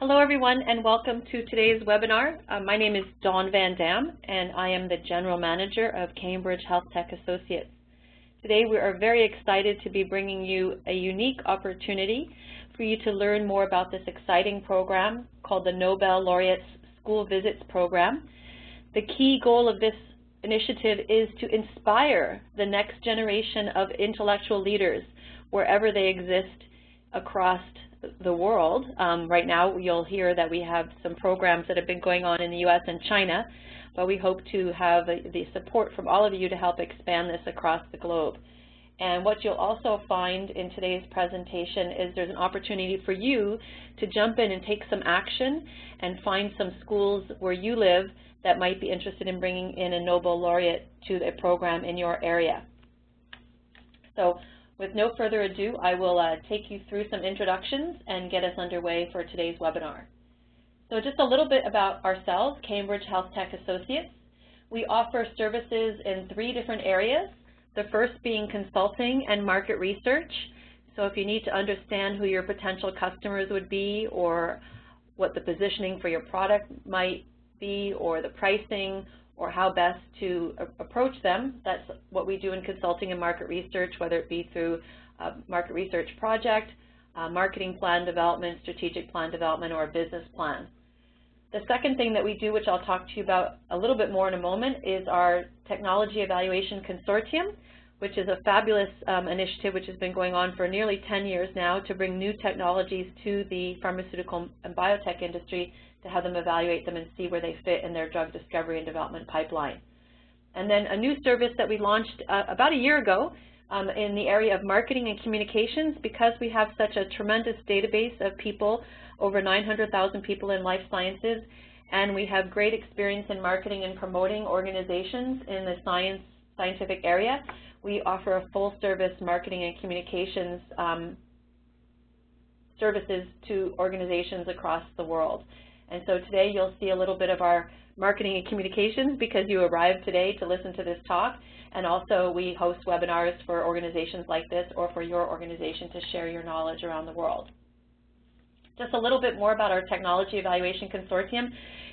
Hello everyone and welcome to today's webinar. Uh, my name is Dawn Van Dam and I am the General Manager of Cambridge Health Tech Associates. Today we are very excited to be bringing you a unique opportunity for you to learn more about this exciting program called the Nobel Laureates School Visits Program. The key goal of this initiative is to inspire the next generation of intellectual leaders wherever they exist across the world. Um, right now, you'll hear that we have some programs that have been going on in the U.S. and China, but we hope to have the support from all of you to help expand this across the globe. And what you'll also find in today's presentation is there's an opportunity for you to jump in and take some action and find some schools where you live that might be interested in bringing in a Nobel laureate to a program in your area. So with no further ado, I will uh, take you through some introductions and get us underway for today's webinar. So just a little bit about ourselves, Cambridge Health Tech Associates. We offer services in three different areas, the first being consulting and market research. So if you need to understand who your potential customers would be or what the positioning for your product might be or the pricing or how best to approach them. That's what we do in consulting and market research, whether it be through a market research project, marketing plan development, strategic plan development, or a business plan. The second thing that we do, which I'll talk to you about a little bit more in a moment, is our Technology Evaluation Consortium, which is a fabulous um, initiative which has been going on for nearly 10 years now to bring new technologies to the pharmaceutical and biotech industry to have them evaluate them and see where they fit in their drug discovery and development pipeline. And then a new service that we launched uh, about a year ago um, in the area of marketing and communications because we have such a tremendous database of people, over 900,000 people in life sciences, and we have great experience in marketing and promoting organizations in the science scientific area. We offer a full service marketing and communications um, services to organizations across the world. And so today you'll see a little bit of our marketing and communications because you arrived today to listen to this talk. And also we host webinars for organizations like this or for your organization to share your knowledge around the world. Just a little bit more about our Technology Evaluation Consortium.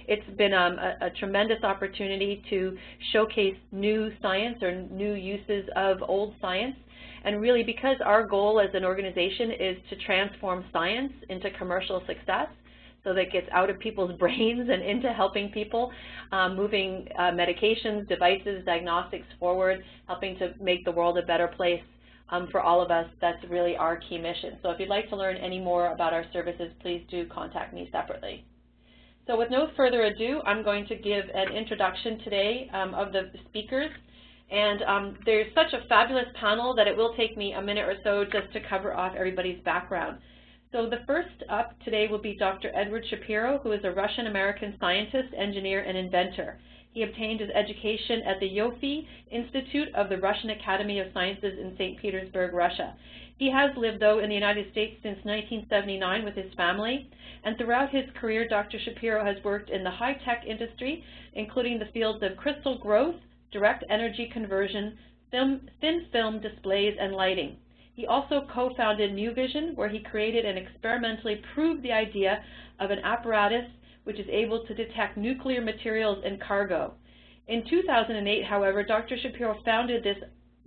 It's been um, a, a, tremendous opportunity to showcase new science or new uses of old science. And really because our goal as an organization is to transform science into commercial success, so that gets out of people's brains and into helping people, um, moving uh, medications, devices, diagnostics forward, helping to make the world a better place um, for all of us. That's really our key mission. So if you'd like to learn any more about our services, please do contact me separately. So with no further ado, I'm going to give an introduction today um, of the speakers. And um, there's such a fabulous panel that it will take me a minute or so just to cover off everybody's background. So the first up today will be Dr. Edward Shapiro, who is a Russian-American scientist, engineer, and inventor. He obtained his education at the Ioffe Institute of the Russian Academy of Sciences in St. Petersburg, Russia. He has lived, though, in the United States since 1979 with his family, and throughout his career, Dr. Shapiro has worked in the high-tech industry, including the fields of crystal growth, direct energy conversion, thin film displays, and lighting. He also co-founded NuVision, where he created and experimentally proved the idea of an apparatus which is able to detect nuclear materials in cargo. In 2008, however, Dr. Shapiro founded this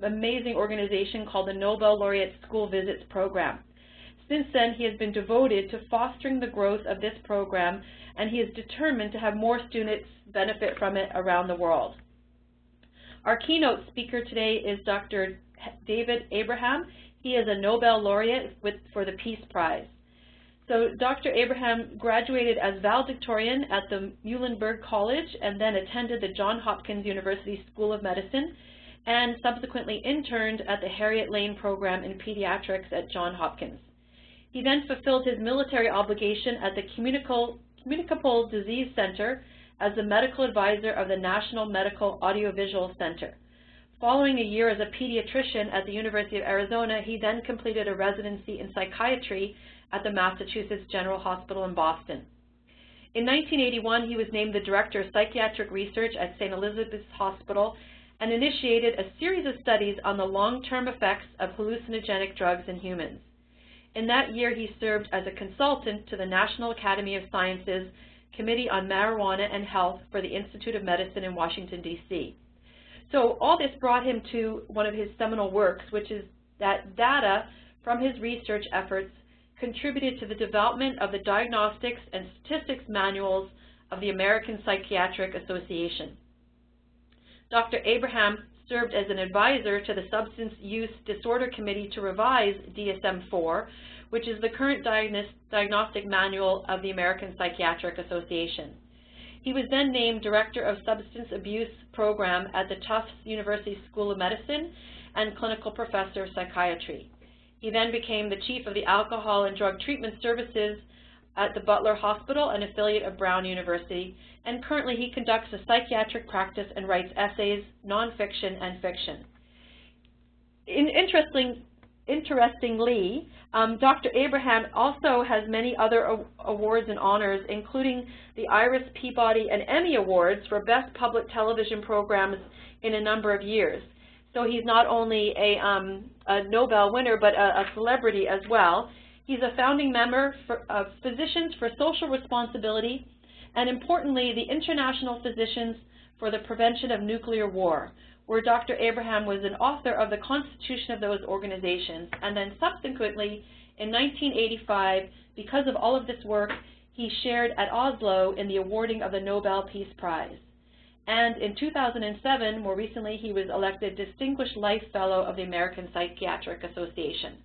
amazing organization called the Nobel Laureate School Visits Program. Since then, he has been devoted to fostering the growth of this program, and he is determined to have more students benefit from it around the world. Our keynote speaker today is Dr. David Abraham. He is a Nobel laureate with, for the Peace Prize. So Dr. Abraham graduated as valedictorian at the Muhlenberg College and then attended the Johns Hopkins University School of Medicine and subsequently interned at the Harriet Lane Program in Pediatrics at Johns Hopkins. He then fulfilled his military obligation at the Communicable, Communicable Disease Center as the medical advisor of the National Medical Audiovisual Center. Following a year as a pediatrician at the University of Arizona, he then completed a residency in psychiatry at the Massachusetts General Hospital in Boston. In 1981, he was named the Director of Psychiatric Research at St. Elizabeth's Hospital and initiated a series of studies on the long-term effects of hallucinogenic drugs in humans. In that year, he served as a consultant to the National Academy of Sciences Committee on Marijuana and Health for the Institute of Medicine in Washington, D.C. So all this brought him to one of his seminal works, which is that data from his research efforts contributed to the development of the Diagnostics and Statistics Manuals of the American Psychiatric Association. Dr. Abraham served as an advisor to the Substance Use Disorder Committee to revise DSM-4, which is the current diagnostic manual of the American Psychiatric Association. He was then named Director of Substance Abuse Program at the Tufts University School of Medicine and Clinical Professor of Psychiatry. He then became the Chief of the Alcohol and Drug Treatment Services at the Butler Hospital, an affiliate of Brown University, and currently he conducts a psychiatric practice and writes essays, nonfiction, and fiction. In, interesting, interestingly, um, Dr. Abraham also has many other awards and honors, including the Iris Peabody and Emmy Awards for Best Public Television Programs in a number of years. So he's not only a, um, a Nobel winner, but a, a celebrity as well. He's a founding member of Physicians for Social Responsibility, and importantly, the International Physicians for the Prevention of Nuclear War, where Dr. Abraham was an author of the constitution of those organizations, and then subsequently, in 1985, because of all of this work, he shared at Oslo in the awarding of the Nobel Peace Prize. And in 2007, more recently, he was elected Distinguished Life Fellow of the American Psychiatric Association.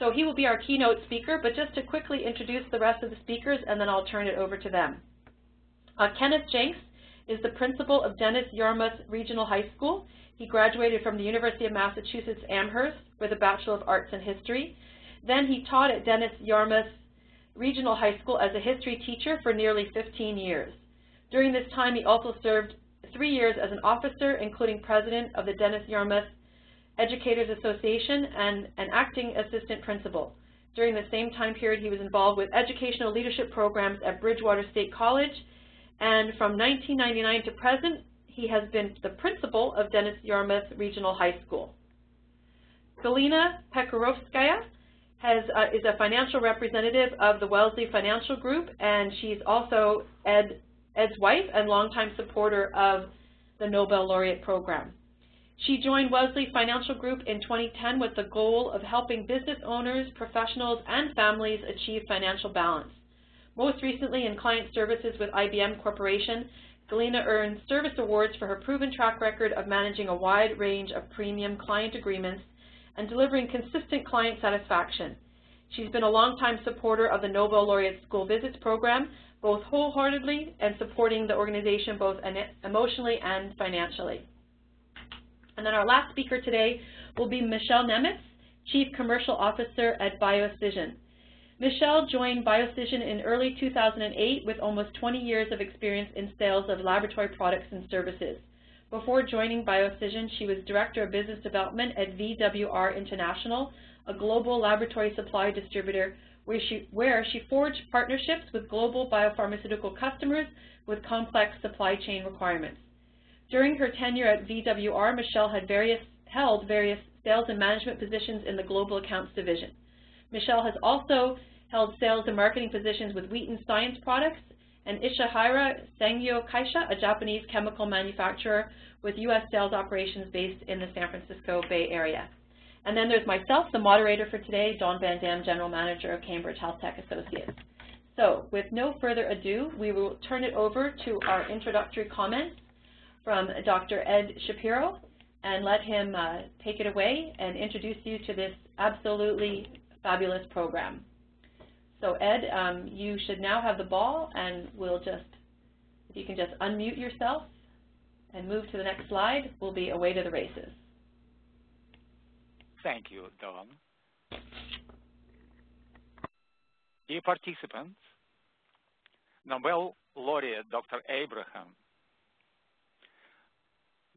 So he will be our keynote speaker, but just to quickly introduce the rest of the speakers, and then I'll turn it over to them. Uh, Kenneth Jenks is the principal of Dennis Yarmouth Regional High School. He graduated from the University of Massachusetts Amherst with a Bachelor of Arts in History. Then he taught at Dennis Yarmouth Regional High School as a history teacher for nearly 15 years. During this time, he also served three years as an officer, including president of the Dennis Yarmouth Educators Association, and an acting assistant principal. During the same time period, he was involved with educational leadership programs at Bridgewater State College, and from 1999 to present, he has been the principal of Dennis Yarmouth Regional High School. Galina Pekarovskaya has, uh, is a financial representative of the Wellesley Financial Group, and she's also Ed, Ed's wife and longtime supporter of the Nobel Laureate Program. She joined Wellesley Financial Group in 2010 with the goal of helping business owners, professionals, and families achieve financial balance. Most recently in client services with IBM Corporation, Galina earned service awards for her proven track record of managing a wide range of premium client agreements and delivering consistent client satisfaction. She's been a longtime supporter of the Nobel Laureate School Visits program, both wholeheartedly and supporting the organization both emotionally and financially. And then our last speaker today will be Michelle Nemitz, Chief Commercial Officer at BioCision. Michelle joined BioCision in early 2008 with almost 20 years of experience in sales of laboratory products and services. Before joining BioCision, she was Director of Business Development at VWR International, a global laboratory supply distributor where she, where she forged partnerships with global biopharmaceutical customers with complex supply chain requirements. During her tenure at VWR, Michelle had various, held various sales and management positions in the Global Accounts Division. Michelle has also held sales and marketing positions with Wheaton Science Products and Ishihara Sangyo Kaisha, a Japanese chemical manufacturer with U.S. sales operations based in the San Francisco Bay Area. And then there's myself, the moderator for today, Dawn Van Dam, General Manager of Cambridge Health Tech Associates. So with no further ado, we will turn it over to our introductory comments from Dr. Ed Shapiro and let him uh, take it away and introduce you to this absolutely fabulous program. So Ed, um, you should now have the ball and we'll just, if you can just unmute yourself and move to the next slide, we'll be away to the races. Thank you, Dawn. Dear participants, Nobel laureate Dr. Abraham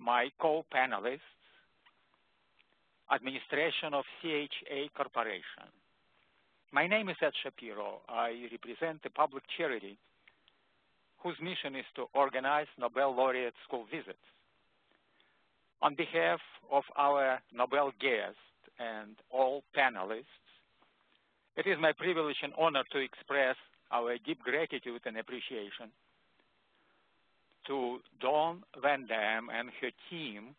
my co-panelists, administration of CHA Corporation. My name is Ed Shapiro. I represent a public charity whose mission is to organize Nobel laureate school visits. On behalf of our Nobel guest and all panelists, It is my privilege and honor to express our deep gratitude and appreciation to Dawn Van Dam and her team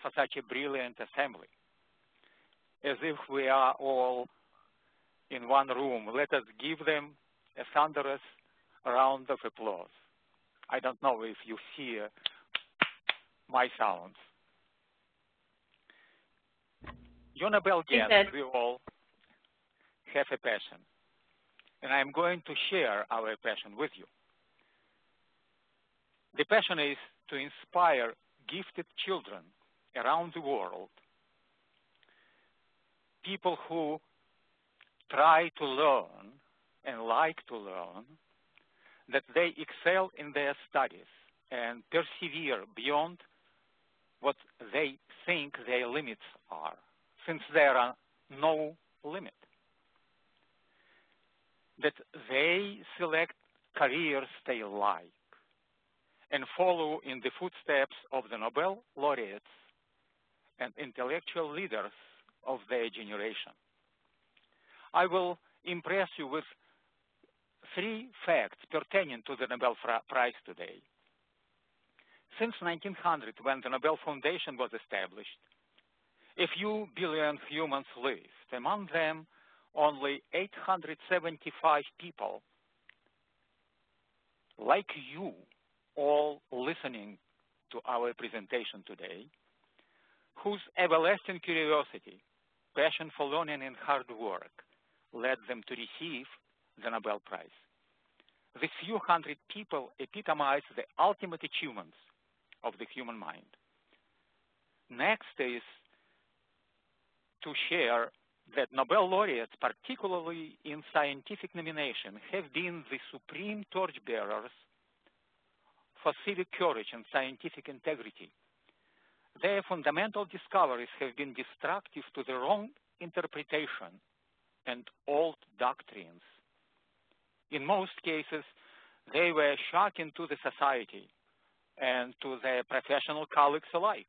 for such a brilliant assembly. As if we are all in one room, let us give them a thunderous round of applause. I don't know if you hear my sounds. You Nobel we all have a passion, and I'm going to share our passion with you. The passion is to inspire gifted children around the world, people who try to learn and like to learn, that they excel in their studies and persevere beyond what they think their limits are, since there are no limits that they select careers they like and follow in the footsteps of the Nobel laureates and intellectual leaders of their generation. I will impress you with three facts pertaining to the Nobel Prize today. Since 1900, when the Nobel Foundation was established, a few billion humans lived, among them only 875 people like you all listening to our presentation today, whose everlasting curiosity, passion for learning and hard work led them to receive the Nobel Prize. These few hundred people epitomize the ultimate achievements of the human mind. Next is to share that Nobel laureates, particularly in scientific nomination, have been the supreme torchbearers for civic courage and scientific integrity. Their fundamental discoveries have been destructive to the wrong interpretation and old doctrines. In most cases, they were shocking to the society and to their professional colleagues alike.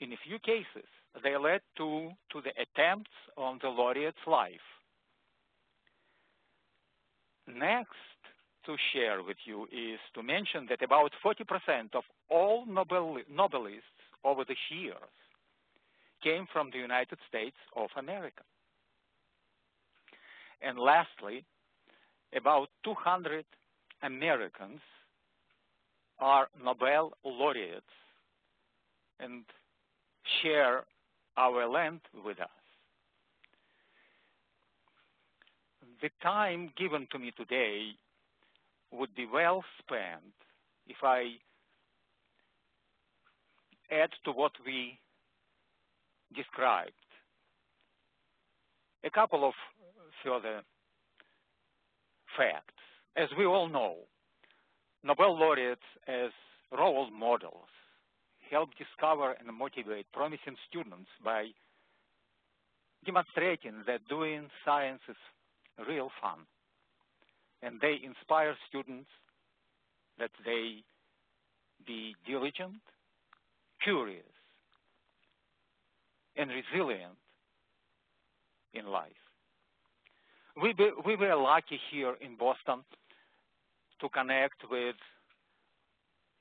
In a few cases, they led to, to the attempts on the laureate's life. Next to share with you is to mention that about 40% of all Nobel, Nobelists over the years came from the United States of America. And lastly, about 200 Americans are Nobel laureates and share our land with us. The time given to me today would be well spent if I add to what we described a couple of further facts. As we all know, Nobel laureates as role models help discover and motivate promising students by demonstrating that doing science is real fun. And they inspire students that they be diligent, curious, and resilient in life. We, we were lucky here in Boston to connect with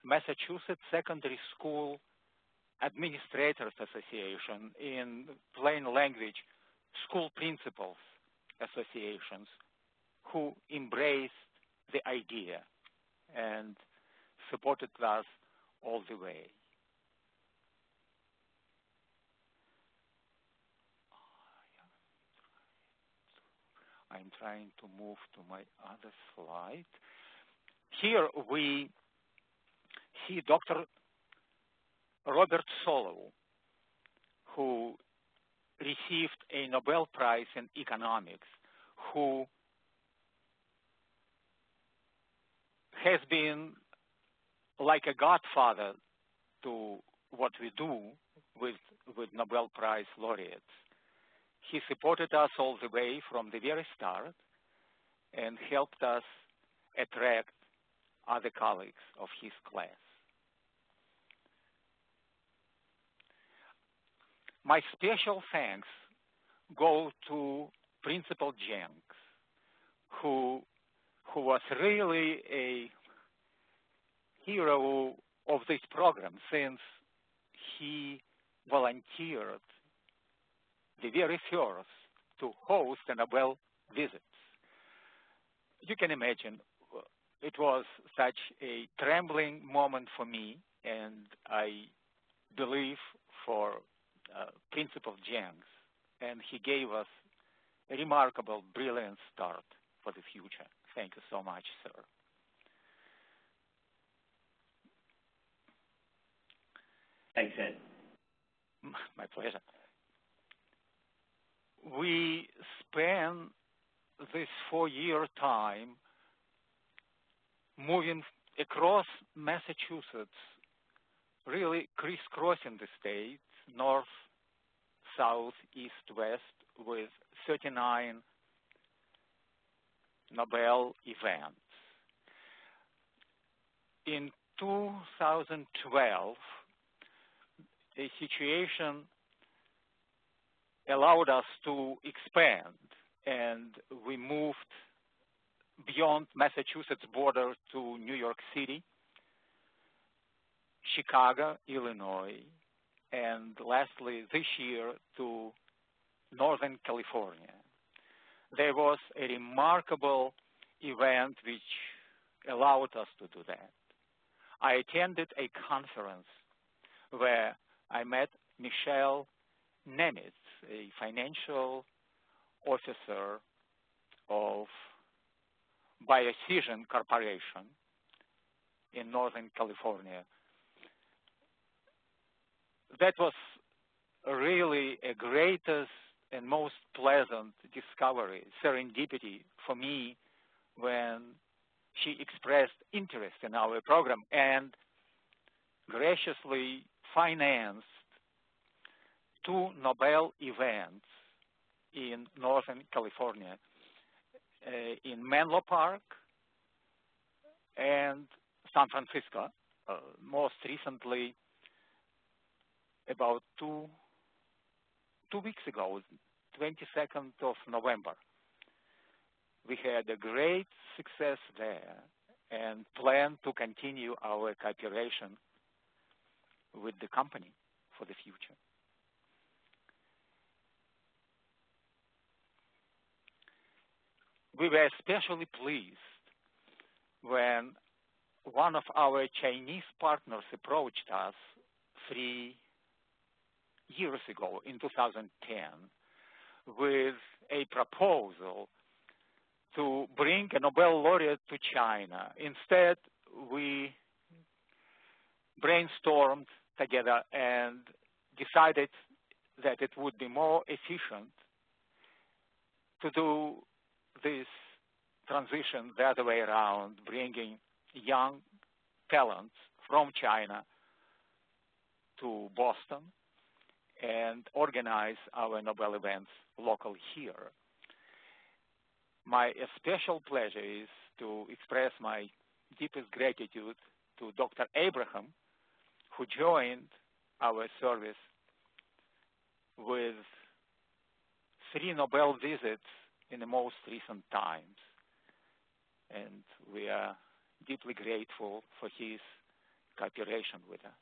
Massachusetts Secondary School Administrators Association, in plain language, school principals associations, who embraced the idea and supported us all the way. I'm trying to move to my other slide. Here we see Dr. Robert Solow, who received a Nobel Prize in economics, who has been like a godfather to what we do with, with Nobel Prize laureates. He supported us all the way from the very start and helped us attract other colleagues of his class. My special thanks go to Principal Jenks, who who was really a hero of this program since he volunteered the very first to host a Nobel visit. You can imagine it was such a trembling moment for me, and I believe for uh, Principal Jenks, and he gave us a remarkable, brilliant start for the future. Thank you so much, sir. Thanks, Ed. My pleasure. We spent this four-year time moving across Massachusetts, really crisscrossing the state, north, south, east, west, with 39 Nobel events. In 2012, a situation allowed us to expand and we moved beyond Massachusetts border to New York City, Chicago, Illinois, and lastly this year to Northern California. There was a remarkable event which allowed us to do that. I attended a conference where I met Michelle Nemitz, a financial officer of Biocision Corporation in Northern California. That was really a greatest and most pleasant discovery, serendipity for me when she expressed interest in our program and graciously financed two Nobel events in Northern California, uh, in Menlo Park and San Francisco. Uh, most recently, about two two weeks ago, 22nd of November, we had a great success there and plan to continue our cooperation with the company for the future. We were especially pleased when one of our Chinese partners approached us three years ago in 2010 with a proposal to bring a Nobel laureate to China. Instead, we brainstormed together and decided that it would be more efficient to do this transition the other way around, bringing young talents from China to Boston and organize our Nobel events local here. My special pleasure is to express my deepest gratitude to Dr. Abraham, who joined our service with three Nobel visits in the most recent times. And we are deeply grateful for his cooperation with us.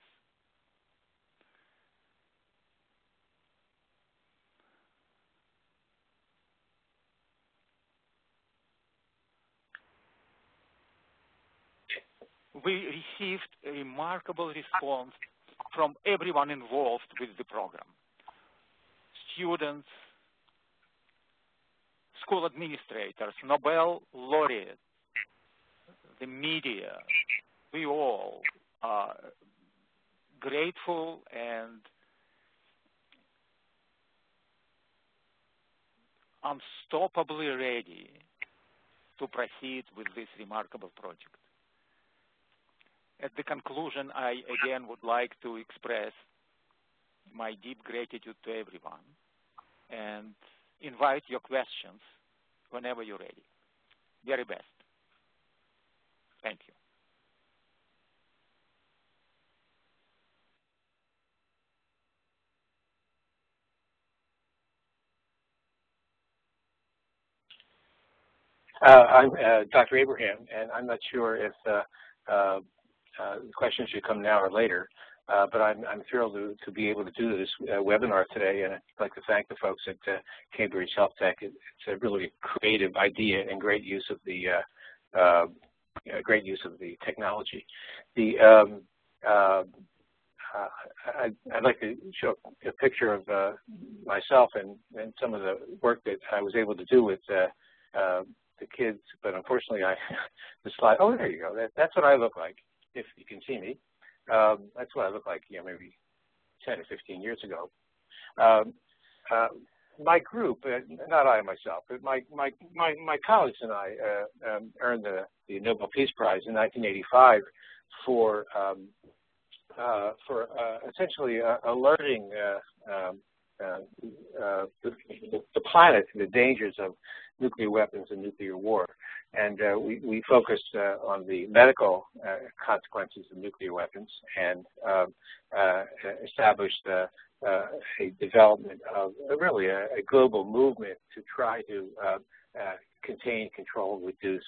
we received a remarkable response from everyone involved with the program. Students, school administrators, Nobel laureates, the media, we all are grateful and unstoppably ready to proceed with this remarkable project. At the conclusion, I again would like to express my deep gratitude to everyone and invite your questions whenever you're ready. Very best. Thank you. Uh, I'm uh, Dr. Abraham, and I'm not sure if uh, uh, uh the questions should come now or later, uh, but I'm, I'm, thrilled to, to, be able to do this webinar today, and I'd like to thank the folks at Cambridge Health Tech. It's a really creative idea and great use of the great use of the technology. The um, I'd, I'd, like to show a picture of uh, myself and, and, some of the work that I was able to do with uh, uh, the kids, but unfortunately, I the slide. Oh, there you go. That, that's what I look like. If you can see me, um, that's what I look like. You know, maybe 10 or 15 years ago. Um, uh, my group, uh, not I myself, but my my my, my colleagues and I uh, um, earned the, the Nobel Peace Prize in 1985 for um, uh, for uh, essentially uh, alerting um, the, the, planet to the dangers of nuclear weapons and nuclear war. And uh, we, we, focused uh, on the medical uh, consequences of nuclear weapons and um, established a development of really a, a, global movement to try to contain, control, reduce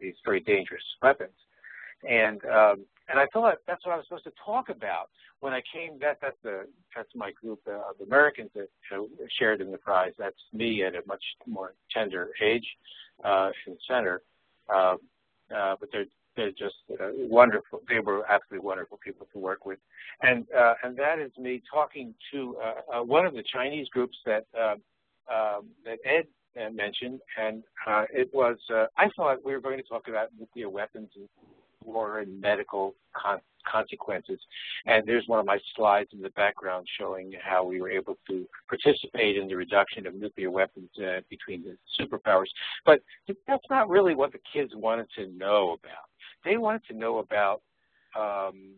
these very dangerous weapons. And um, and I thought that's what I was supposed to talk about when I came. That that's the that's my group of Americans that shared in the prize. That's me at a much more tender age uh, in the center. Uh, uh, but they're they're just uh, wonderful. They were absolutely wonderful people to work with, and uh, and that is me talking to uh, uh, one of the Chinese groups that uh, um, that Ed uh, mentioned, and uh, it was uh, I thought we were going to talk about nuclear weapons and war and medical con consequences. And there's one of my slides in the background showing how we were able to participate in the reduction of nuclear weapons uh, between the superpowers. But that's not really what the kids wanted to know about. They wanted to know about um,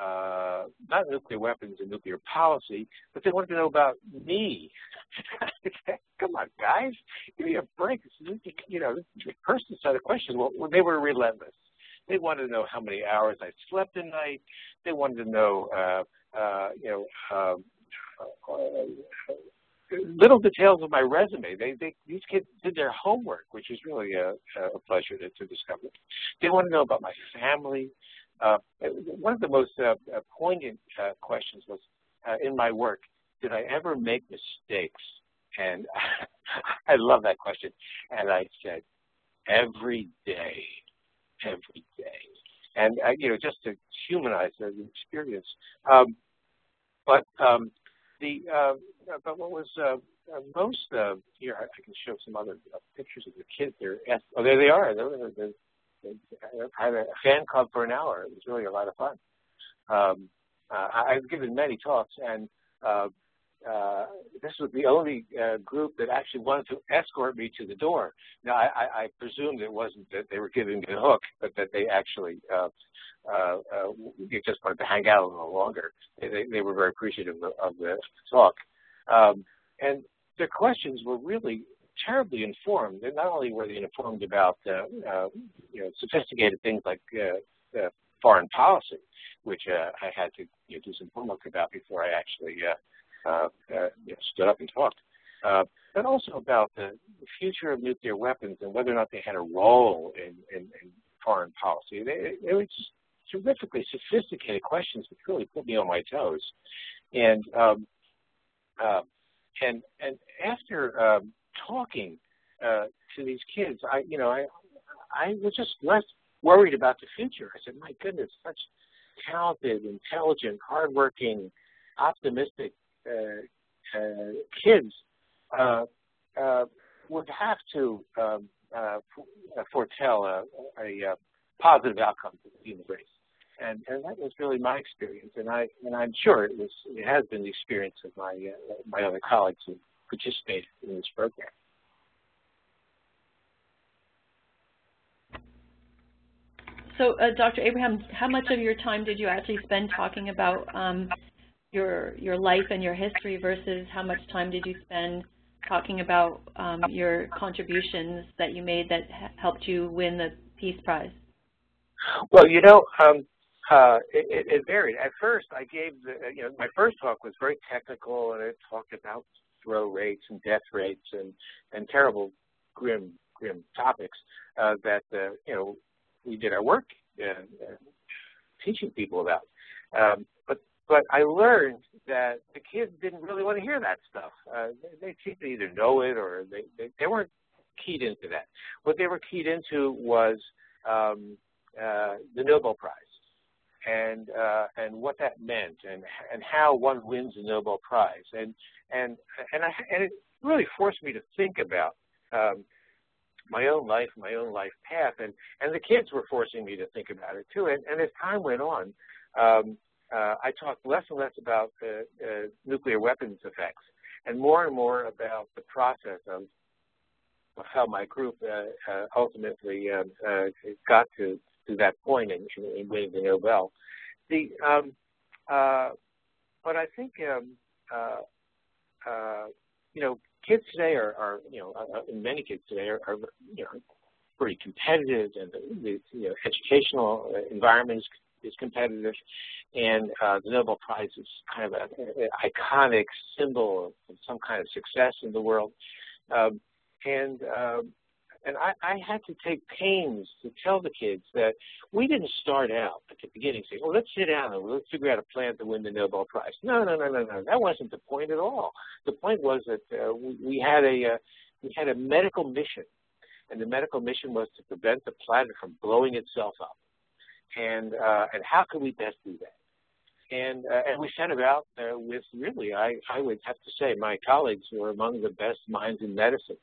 uh, not nuclear weapons and nuclear policy, but they wanted to know about me. Come on, guys, give me a break. You know, the person said a question. Well, they were relentless. They wanted to know how many hours I slept a night. They wanted to know, uh, uh, you know, um, uh, little details of my resume. They, they, these kids did their homework, which is really a, a pleasure to, to discover. They want to know about my family. Uh, one of the most uh, uh poignant uh, questions was uh, in my work, did I ever make mistakes? And I love that question. And I said, every day every day. And, uh, you know, just to humanize the experience. Um, but um, the, uh, but what was uh, uh most, uh, here, I, I, can show some other uh, pictures of the kids. They're, oh, there they are. They're, they're, I had a fan club for an hour. It was really a lot of fun. Um, I've given many talks, and uh, this was the only uh, group that actually wanted to escort me to the door. Now, I, I, I presumed it wasn't that they were giving me a hook, but that they actually uh, uh, uh, just wanted to hang out a little longer. They, they were very appreciative of, of the talk. Um, and their questions were really terribly informed. And not only were they informed about uh, uh, you know, sophisticated things like uh, uh, foreign policy, which uh, I had to you know, do some homework about before I actually uh, uh, uh, stood up and talked. Uh, but also about the future of nuclear weapons and whether or not they had a role in, in, in foreign policy. They, they were just terrifically sophisticated questions which really put me on my toes. And um, uh, and and after um, talking uh, to these kids, I you know I I was just less worried about the future. I said, my goodness, such talented, intelligent, hardworking, optimistic uh, uh, kids uh, would have to um, foretell a, a, positive outcome for the human race. And, and, that was really my experience, and I and I'm sure it was it has been the experience of my uh, my other colleagues who participated in this program. So, uh, Dr. Abraham, how much of your time did you actually spend talking about um, your your life and your history versus how much time did you spend talking about um, your contributions that you made that helped you win the Peace Prize? Well, you know, um, uh, it, it, varied. At first, I gave the, you know, my first talk was very technical, and it talked about throw rates and death rates and and terrible, grim, grim topics uh, that uh, you know we did our work uh, teaching people about. Um, but I learned that the kids didn't really want to hear that stuff. Uh, they, they seemed to either know it or they, they, they weren't keyed into that. What they were keyed into was um, uh, the Nobel Prize and uh, and what that meant and and how one wins the Nobel Prize and and and I and it really forced me to think about um, my own life, my own life path, and and the kids were forcing me to think about it too. And, and as time went on, um, uh, I talked less and less about uh, uh, nuclear weapons effects, and more and more about the process of, how my group uh, uh, ultimately um, uh, got to to that point in, in, winning the Nobel. The um, but I think um, you know kids today are, are you know, many kids today are, are, you know, pretty competitive, and the, the you know, educational environment is, is competitive, and uh, the Nobel Prize is kind of an iconic symbol of some kind of success in the world. Um, and um, and I, I had to take pains to tell the kids that we didn't start out at the beginning saying, well, let's sit down and let's figure out a plan to win the Nobel Prize. No, no, no, no, no. That wasn't the point at all. The point was that uh, we, we had a uh, we had a medical mission, and the medical mission was to prevent the planet from blowing itself up. And uh, and how could we best do that? and uh, and we set about uh, with really I I would have to say my colleagues were among the best minds in medicine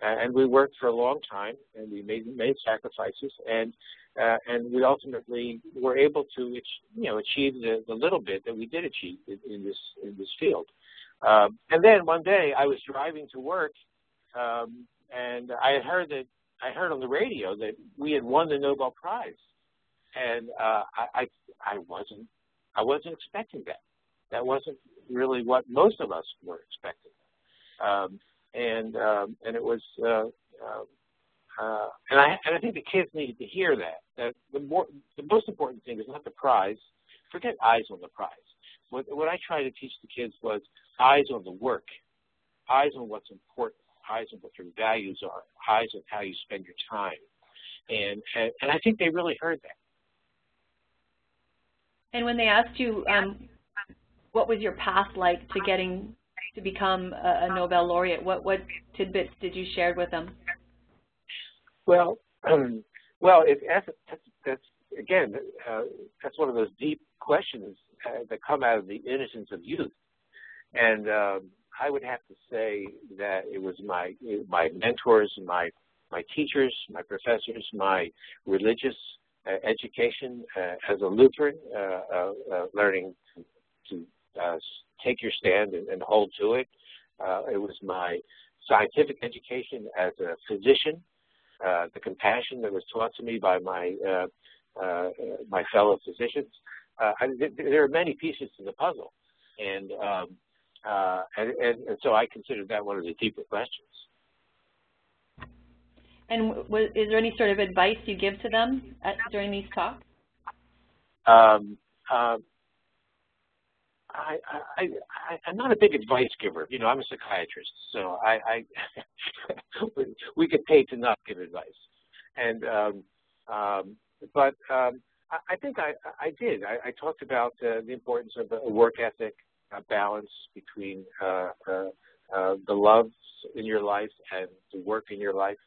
and we worked for a long time, and we made made sacrifices, and uh, and we ultimately were able to you know achieve the, the little bit that we did achieve in, in this in this field. Um, and then one day I was driving to work, um, and I had heard that I heard on the radio that we had won the Nobel Prize, and uh, I, I I wasn't I wasn't expecting that. That wasn't really what most of us were expecting. Um, and um, and it was uh, uh, uh, and I and I think the kids needed to hear that that the more the most important thing is not the prize. Forget eyes on the prize. What what I tried to teach the kids was eyes on the work, eyes on what's important, eyes on what your values are, eyes on how you spend your time, and and, and I think they really heard that. And when they asked you, um, what was your path like to getting to become a, a Nobel laureate? What what tidbits did you share with them? Well, um, well, it, that's, that's again uh, that's one of those deep questions uh, that come out of the innocence of youth, and um, I would have to say that it was my my mentors, my my teachers, my professors, my religious education uh, as a Lutheran, uh, uh, learning to, to take your stand and, and hold to it. Uh, it was my scientific education as a physician, uh, the compassion that was taught to me by my uh, uh my fellow physicians. Uh, I, there are many pieces to the puzzle, and, um, uh, and, and, and so I consider that one of the deeper questions. And is there any sort of advice you give to them at, during these talks? Um, uh, I, I, I, I'm not a big advice giver. You know, I'm a psychiatrist, so I, I we get paid to not give advice. And um, um, but um, I, I think I, I did. I, I talked about uh, the importance of a work ethic, a balance between uh, uh, uh, the loves in your life and the work in your life,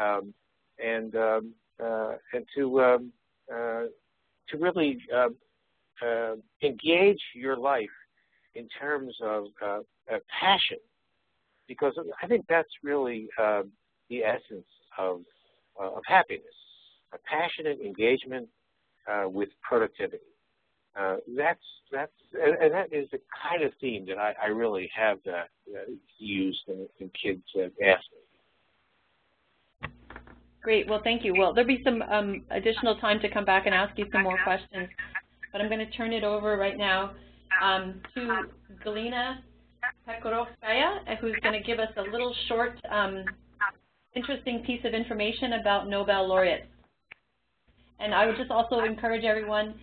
um, and um, uh, and to um, uh, to really um, uh, engage your life in terms of uh, passion, because I think that's really uh, the essence of, uh, of happiness, a passionate engagement uh, with productivity. Uh, that's that's and, and, that is the kind of theme that I, I really have used in, in kids ask me. Great. Well, thank you. Well, there'll be some um, additional time to come back and ask you some more questions but I'm going to turn it over right now um, to Galina Pekorovskaya, who's going to give us a little short, um, interesting piece of information about Nobel laureates. And I would just also encourage everyone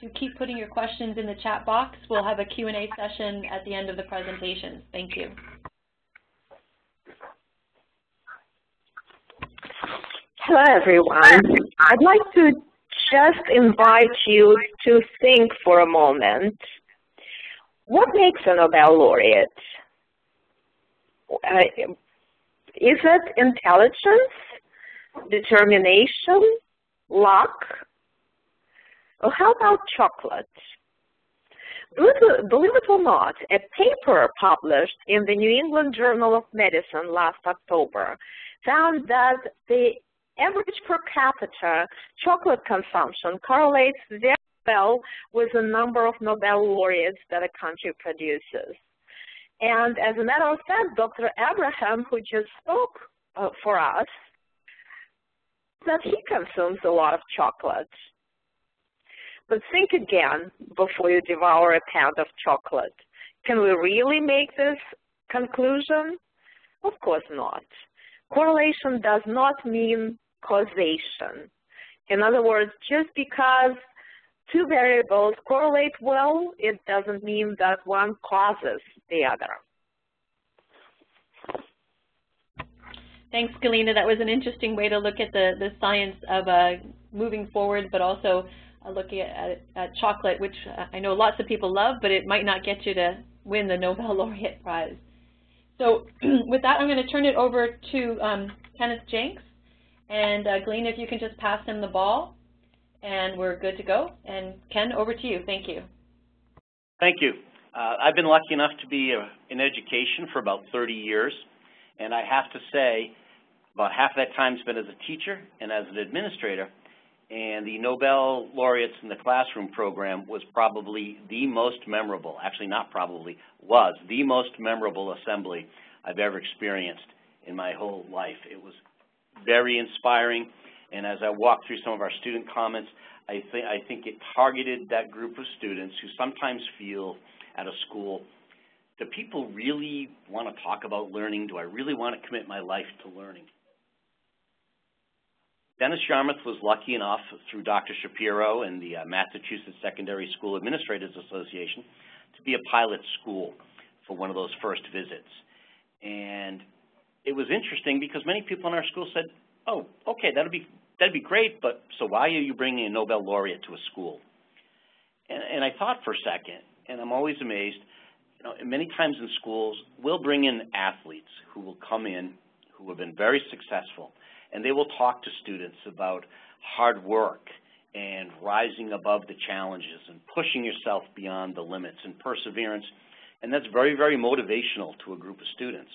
to keep putting your questions in the chat box. We'll have a Q&A session at the end of the presentation. Thank you. Hello, everyone. I'd like to just invite you to think for a moment. What makes a Nobel laureate? Uh, is it intelligence, determination, luck? Or how about chocolate? Believe it or not, a paper published in the New England Journal of Medicine last October found that the average per capita chocolate consumption correlates very well with the number of Nobel laureates that a country produces. And as a matter of fact, Dr. Abraham, who just spoke uh, for us, that he consumes a lot of chocolate. But think again before you devour a pound of chocolate. Can we really make this conclusion? Of course not. Correlation does not mean causation. In other words, just because two variables correlate well, it doesn't mean that one causes the other. Thanks, Galina. That was an interesting way to look at the, the science of uh, moving forward, but also uh, looking at, at, at, chocolate, which uh, I know lots of people love, but it might not get you to win the Nobel Laureate Prize. So with that, I'm going to turn it over to um, Kenneth Jenks. And uh, Galina, if you can just pass him the ball, and we're good to go. And Ken, over to you. Thank you. Thank you. Uh, I've been lucky enough to be uh, in education for about 30 years, and I have to say about half that time spent as a teacher and as an administrator, and the Nobel laureates in the classroom program was probably the most memorable, actually not probably, was the most memorable assembly I've ever experienced in my whole life. It was very inspiring. And as I walk through some of our student comments, I, th I think it targeted that group of students who sometimes feel at a school, do people really want to talk about learning? Do I really want to commit my life to learning? Dennis Yarmouth was lucky enough through Dr. Shapiro and the uh, Massachusetts Secondary School Administrators Association to be a pilot school for one of those first visits. And it was interesting because many people in our school said, oh, okay, that'd be, that'd be great, but so why are you bringing a Nobel laureate to a school? And, and I thought for a second, and I'm always amazed, you know, many times in schools, we'll bring in athletes who will come in who have been very successful, and they will talk to students about hard work and rising above the challenges and pushing yourself beyond the limits and perseverance, and that's very, very motivational to a group of students.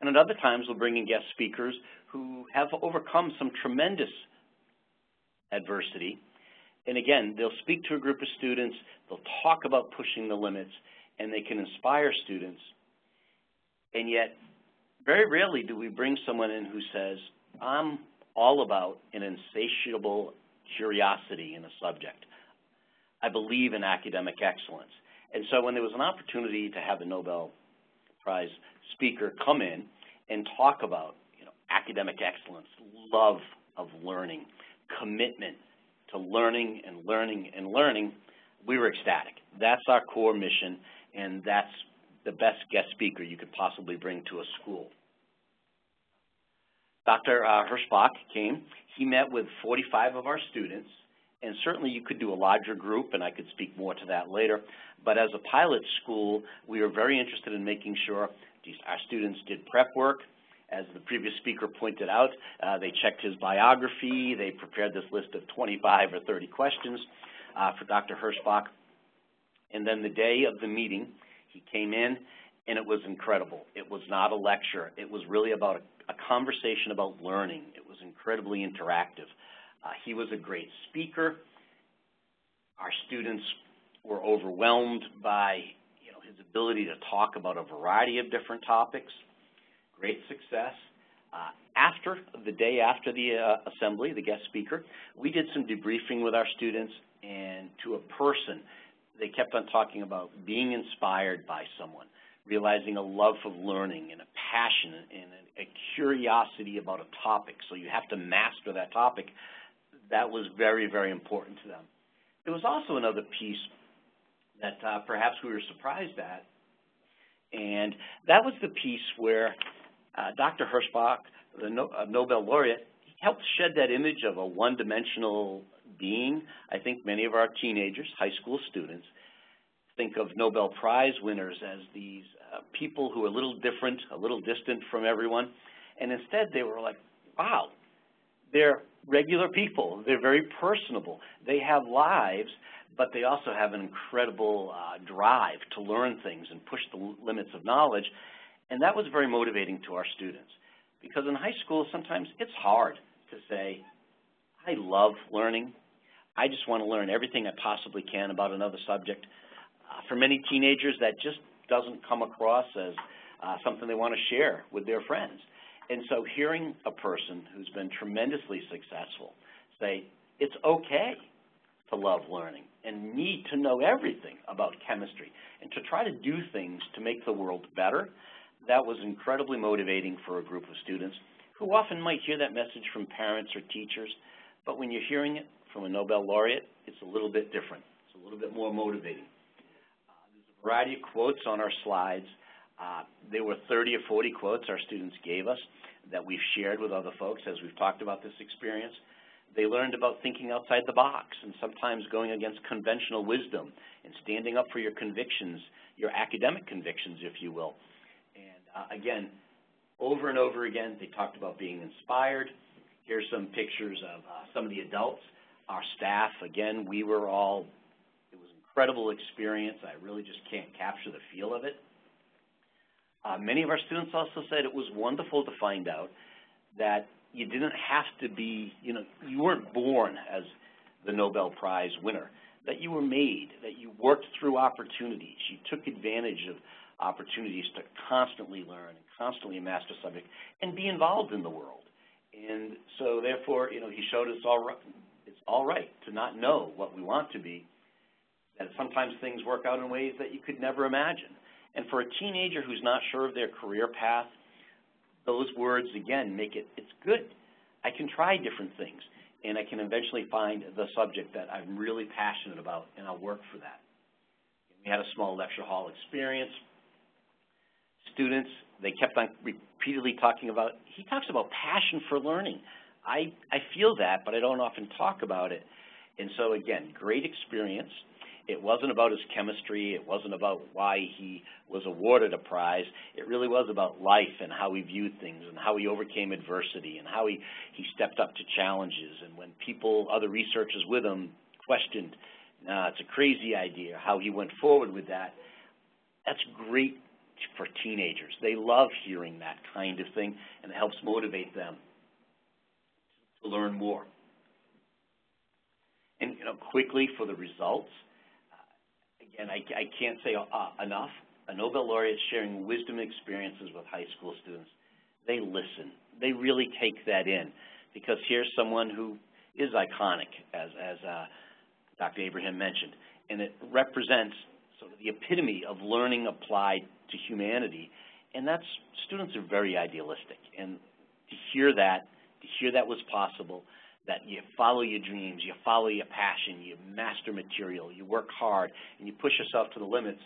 And at other times, we'll bring in guest speakers who have overcome some tremendous adversity. And again, they'll speak to a group of students, they'll talk about pushing the limits, and they can inspire students. And yet, very rarely do we bring someone in who says, I'm all about an insatiable curiosity in a subject. I believe in academic excellence. And so when there was an opportunity to have a Nobel Prize speaker come in and talk about you know, academic excellence, love of learning, commitment to learning and learning and learning, we were ecstatic. That's our core mission, and that's the best guest speaker you could possibly bring to a school. Dr. Uh, Herschbach came. He met with 45 of our students, and certainly you could do a larger group, and I could speak more to that later. But as a pilot school, we were very interested in making sure our students did prep work. As the previous speaker pointed out, uh, they checked his biography. They prepared this list of 25 or 30 questions uh, for Dr. Herschbach. And then the day of the meeting, he came in, and it was incredible. It was not a lecture. It was really about a, a conversation about learning. It was incredibly interactive. Uh, he was a great speaker. Our students were overwhelmed by his ability to talk about a variety of different topics, great success. Uh, after, the day after the uh, assembly, the guest speaker, we did some debriefing with our students, and to a person, they kept on talking about being inspired by someone, realizing a love of learning and a passion and a, a curiosity about a topic. So you have to master that topic. That was very, very important to them. There was also another piece that uh, perhaps we were surprised at. And that was the piece where uh, Dr. Herschbach, the no uh, Nobel laureate, helped shed that image of a one-dimensional being. I think many of our teenagers, high school students, think of Nobel Prize winners as these uh, people who are a little different, a little distant from everyone. And instead they were like, wow, they're regular people. They're very personable. They have lives, but they also have an incredible uh, drive to learn things and push the limits of knowledge. And that was very motivating to our students. Because in high school, sometimes it's hard to say, I love learning. I just want to learn everything I possibly can about another subject. Uh, for many teenagers, that just doesn't come across as uh, something they want to share with their friends. And so hearing a person who's been tremendously successful say, it's okay to love learning and need to know everything about chemistry and to try to do things to make the world better, that was incredibly motivating for a group of students who often might hear that message from parents or teachers, but when you're hearing it from a Nobel laureate, it's a little bit different. It's a little bit more motivating. Uh, there's a variety of quotes on our slides. Uh, there were 30 or 40 quotes our students gave us that we've shared with other folks as we've talked about this experience. They learned about thinking outside the box and sometimes going against conventional wisdom and standing up for your convictions, your academic convictions, if you will. And uh, again, over and over again, they talked about being inspired. Here's some pictures of uh, some of the adults. Our staff, again, we were all, it was an incredible experience. I really just can't capture the feel of it. Uh, many of our students also said it was wonderful to find out that you didn't have to be, you know, you weren't born as the Nobel Prize winner, that you were made, that you worked through opportunities, you took advantage of opportunities to constantly learn and constantly master subject and be involved in the world. And so therefore, you know, he showed us all right, it's all right to not know what we want to be, that sometimes things work out in ways that you could never imagine. And for a teenager who's not sure of their career path, those words, again, make it, it's good. I can try different things, and I can eventually find the subject that I'm really passionate about, and I'll work for that. We had a small lecture hall experience. Students, they kept on repeatedly talking about, he talks about passion for learning. I, I feel that, but I don't often talk about it. And so, again, great experience. It wasn't about his chemistry. It wasn't about why he was awarded a prize. It really was about life and how he viewed things and how he overcame adversity and how he, he stepped up to challenges. And when people, other researchers with him, questioned, nah, it's a crazy idea, how he went forward with that, that's great for teenagers. They love hearing that kind of thing, and it helps motivate them to learn more. And you know, quickly for the results, and I, I can't say uh, enough, a Nobel laureate sharing wisdom experiences with high school students. They listen. They really take that in because here's someone who is iconic, as, as uh, Dr. Abraham mentioned, and it represents sort of the epitome of learning applied to humanity, and that's, students are very idealistic, and to hear that, to hear that was possible, that you follow your dreams, you follow your passion, you master material, you work hard, and you push yourself to the limits,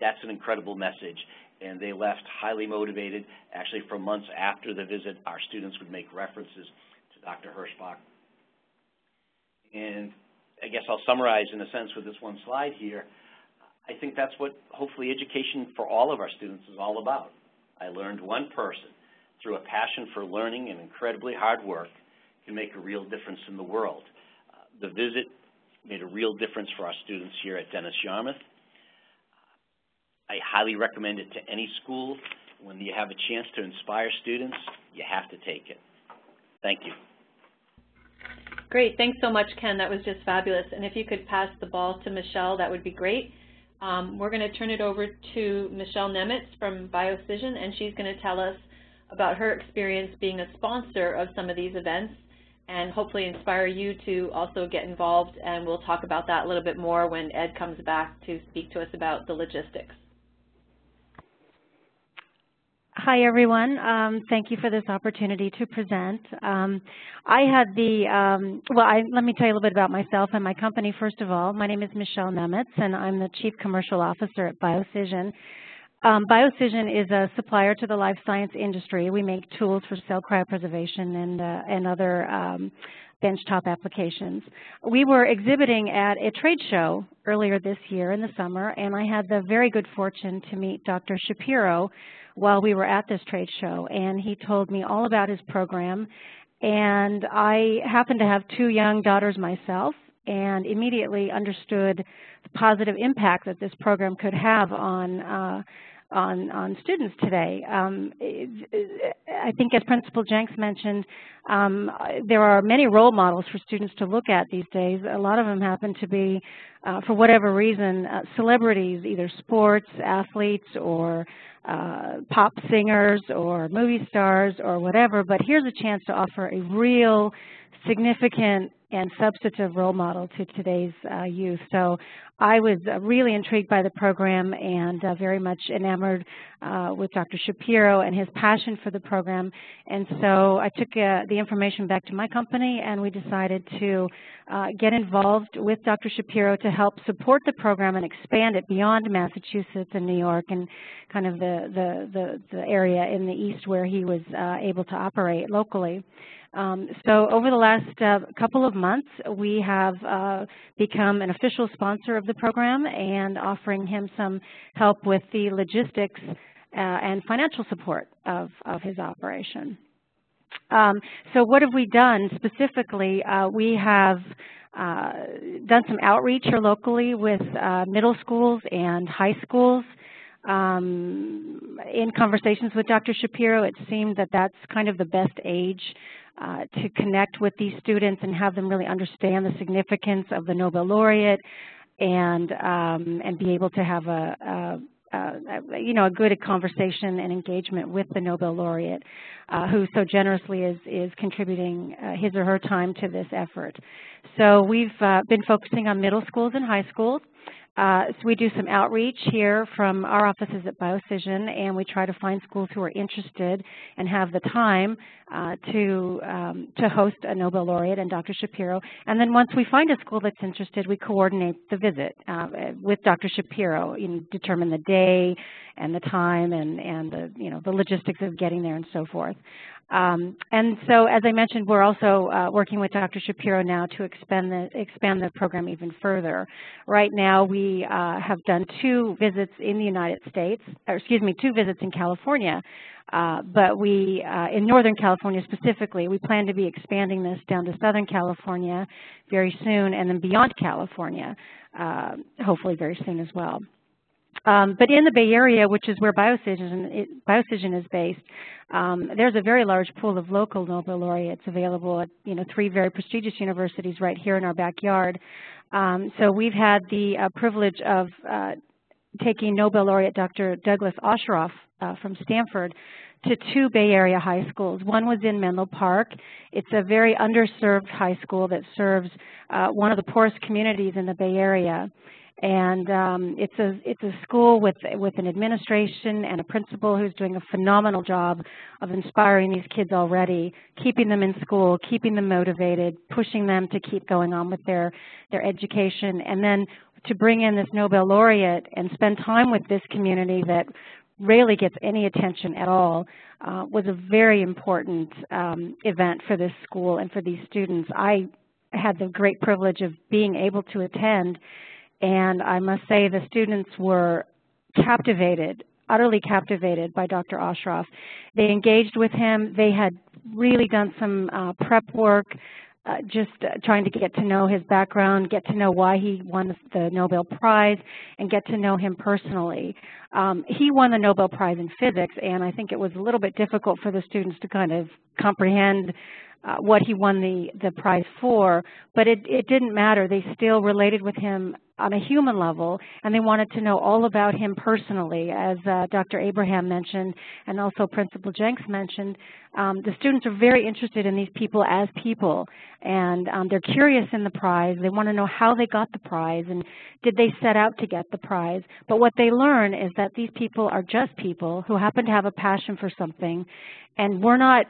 that's an incredible message. And they left highly motivated. Actually, for months after the visit, our students would make references to Dr. Herschbach. And I guess I'll summarize in a sense with this one slide here. I think that's what hopefully education for all of our students is all about. I learned one person through a passion for learning and incredibly hard work can make a real difference in the world. Uh, the visit made a real difference for our students here at Dennis Yarmouth. I highly recommend it to any school. When you have a chance to inspire students, you have to take it. Thank you. Great. Thanks so much, Ken. That was just fabulous. And if you could pass the ball to Michelle, that would be great. Um, we're going to turn it over to Michelle Nemitz from BioCision, and she's going to tell us about her experience being a sponsor of some of these events and hopefully inspire you to also get involved. And we'll talk about that a little bit more when Ed comes back to speak to us about the logistics. Hi, everyone. Um, thank you for this opportunity to present. Um, I had the, um, well, I, let me tell you a little bit about myself and my company, first of all. My name is Michelle Nemitz, and I'm the Chief Commercial Officer at BioCision. Um, BioCision is a supplier to the life science industry. We make tools for cell cryopreservation and, uh, and other um, benchtop applications. We were exhibiting at a trade show earlier this year in the summer, and I had the very good fortune to meet Dr. Shapiro while we were at this trade show, and he told me all about his program. And I happen to have two young daughters myself, and immediately understood the positive impact that this program could have on uh, on, on students today. Um, I think as Principal Jenks mentioned, um, there are many role models for students to look at these days. A lot of them happen to be, uh, for whatever reason, uh, celebrities, either sports, athletes, or uh, pop singers, or movie stars, or whatever. But here's a chance to offer a real significant and substantive role model to today's uh, youth. So I was uh, really intrigued by the program and uh, very much enamored uh, with Dr. Shapiro and his passion for the program. And so I took uh, the information back to my company and we decided to uh, get involved with Dr. Shapiro to help support the program and expand it beyond Massachusetts and New York and kind of the, the, the, the area in the east where he was able to operate locally. Um, so over the last uh, couple of months, we have uh, become an official sponsor of the program and offering him some help with the logistics uh, and financial support of, of his operation. Um, so what have we done specifically? Uh, we have uh, done some outreach here locally with uh, middle schools and high schools. Um, in conversations with Dr. Shapiro, it seemed that that's kind of the best age uh, to connect with these students and have them really understand the significance of the Nobel laureate and um, and be able to have a, a, a, you know a good conversation and engagement with the Nobel laureate uh, who so generously is is contributing uh, his or her time to this effort. So we've uh, been focusing on middle schools and high schools. Uh, so we do some outreach here from our offices at BioCision, and we try to find schools who are interested and have the time uh, to um, to host a Nobel laureate and Dr. Shapiro. And then once we find a school that's interested, we coordinate the visit uh, with Dr. Shapiro, know, determine the day and the time and and the you know the logistics of getting there and so forth. Um, and so, as I mentioned, we're also uh, working with Dr. Shapiro now to expand the, expand the program even further. Right now, we uh, have done two visits in the United States, or excuse me, two visits in California. Uh, but we, uh, in Northern California specifically, we plan to be expanding this down to Southern California very soon, and then beyond California, uh, hopefully very soon as well. Um, but in the Bay Area, which is where BioCision, is based, um, there's a very large pool of local Nobel laureates available at you know three very prestigious universities right here in our backyard. Um, so we've had the uh, privilege of uh, taking Nobel laureate Dr. Douglas Osheroff uh, from Stanford to two Bay Area high schools. One was in Menlo Park. It's a very underserved high school that serves uh, one of the poorest communities in the Bay Area. And um, it's a it's a school with with an administration and a principal who's doing a phenomenal job of inspiring these kids already, keeping them in school, keeping them motivated, pushing them to keep going on with their their education, and then to bring in this Nobel laureate and spend time with this community that rarely gets any attention at all uh, was a very important um, event for this school and for these students. I had the great privilege of being able to attend and I must say the students were captivated, utterly captivated by Dr. Osheroff. They engaged with him. They had really done some uh, prep work, uh, just uh, trying to get to know his background, get to know why he won the Nobel Prize, and get to know him personally. Um, he won the Nobel Prize in physics, and I think it was a little bit difficult for the students to kind of comprehend uh, what he won the, the prize for, but it, it didn't matter. They still related with him on a human level, and they wanted to know all about him personally, as uh, Dr. Abraham mentioned, and also Principal Jenks mentioned. Um, the students are very interested in these people as people, and um, they're curious in the prize. They want to know how they got the prize, and did they set out to get the prize. But what they learn is that these people are just people who happen to have a passion for something, and we're not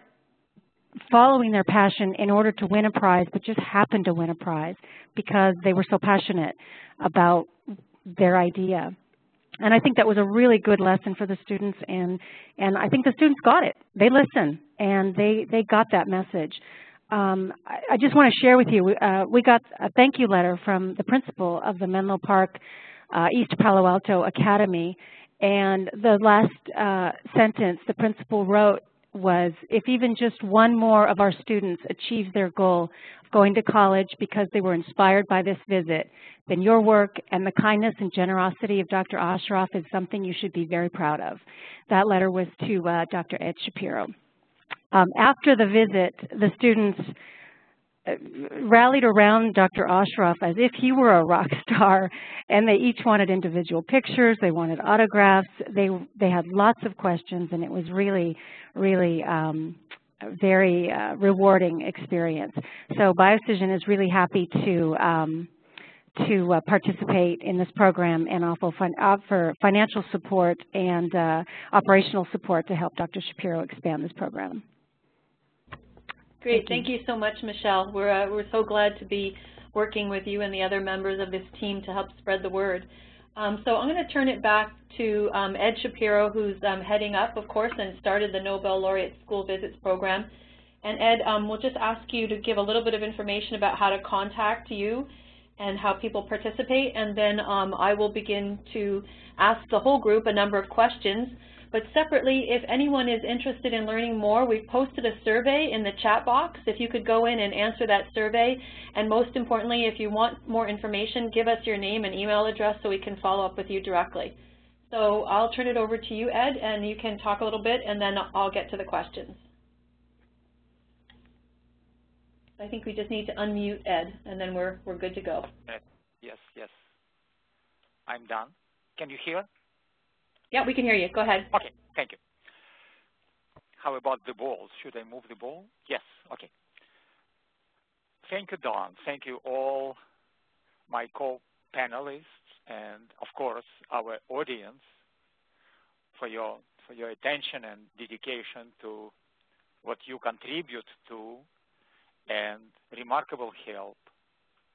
following their passion in order to win a prize, but just happened to win a prize because they were so passionate about their idea. And I think that was a really good lesson for the students, and, and I think the students got it. They listen, and they, they got that message. Um, I, I, just want to share with you, uh, we got a thank you letter from the principal of the Menlo Park uh, East Palo Alto Academy, and the last uh, sentence the principal wrote was, if even just one more of our students achieves their goal of going to college because they were inspired by this visit, then your work and the kindness and generosity of Dr. Osheroff is something you should be very proud of. That letter was to uh, Dr. Ed Shapiro. Um, after the visit, the students rallied around Dr. Osheroff as if he were a rock star, and they each wanted individual pictures, they wanted autographs, they, they had lots of questions, and it was really, really um, a very uh, rewarding experience. So BioCision is really happy to um, to uh, participate in this program and offer financial support and uh, operational support to help Dr. Shapiro expand this program. Great. Thank you, Thank you so much, Michelle. We're, uh, we're so glad to be working with you and the other members of this team to help spread the word. Um, so I'm going to turn it back to um, Ed Shapiro, who's um, heading up, of course, and started the Nobel Laureate School Visits Program. And Ed, um, we'll just ask you to give a little bit of information about how to contact you and how people participate, and then um, I will begin to ask the whole group a number of questions but separately, if anyone is interested in learning more, we've posted a survey in the chat box. If you could go in and answer that survey, and most importantly, if you want more information, give us your name and email address so we can follow up with you directly. So I'll turn it over to you, Ed, and you can talk a little bit, and then I'll get to the questions. I think we just need to unmute Ed, and then we're, we're good to go. Yes, yes. I'm done. Can you hear? Yeah, we can hear you. Go ahead. Okay, thank you. How about the ball? Should I move the ball? Yes, okay. Thank you, Don. Thank you all my co-panelists and, of course, our audience for your, for your attention and dedication to what you contribute to and remarkable help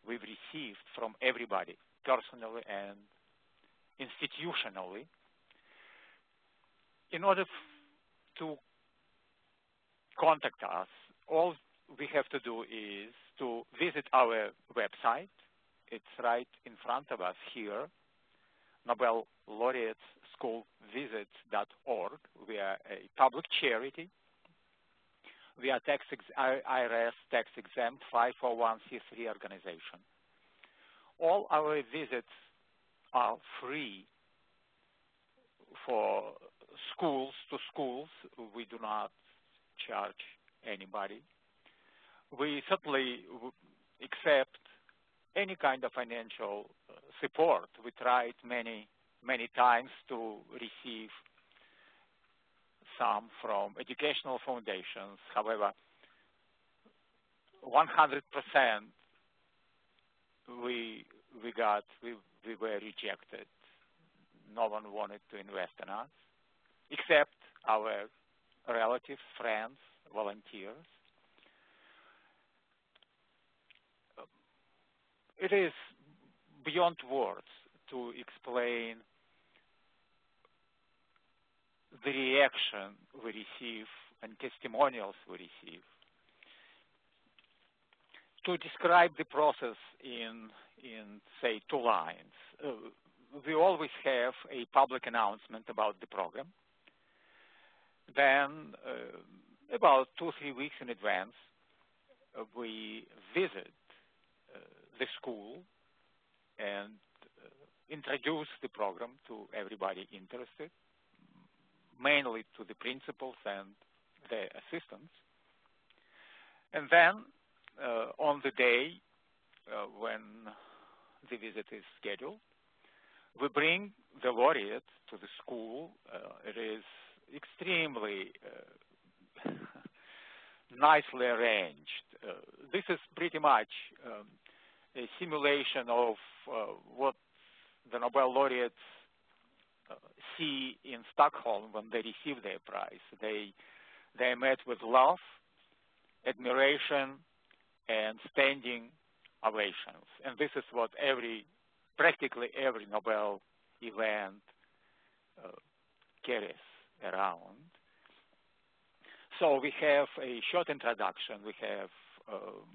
we've received from everybody, personally and institutionally, in order to contact us, all we have to do is to visit our website. It's right in front of us here, Nobel Laureates School Visits.org. We are a public charity. We are tax IRS tax exempt 501c3 organization. All our visits are free for schools to schools. We do not charge anybody. We certainly accept any kind of financial uh, support. We tried many, many times to receive some from educational foundations. However, 100% we we got we we were rejected. No one wanted to invest in us except our relatives, friends, volunteers. It is beyond words to explain the reaction we receive and testimonials we receive. To describe the process in, in say, two lines, uh, we always have a public announcement about the program. Then, uh, about two, three weeks in advance, uh, we visit uh, the school and introduce the program to everybody interested, mainly to the principals and the assistants. And then uh, on the day uh, when the visit is scheduled, we bring the laureate to the school. Uh, it is extremely uh, nicely arranged. Uh, this is pretty much um, a simulation of uh, what the Nobel laureates uh, see in Stockholm when they receive their prize. They they met with love, admiration, and standing ovations. And this is what every, practically every Nobel event uh, carries around. So we have a short introduction. We have um,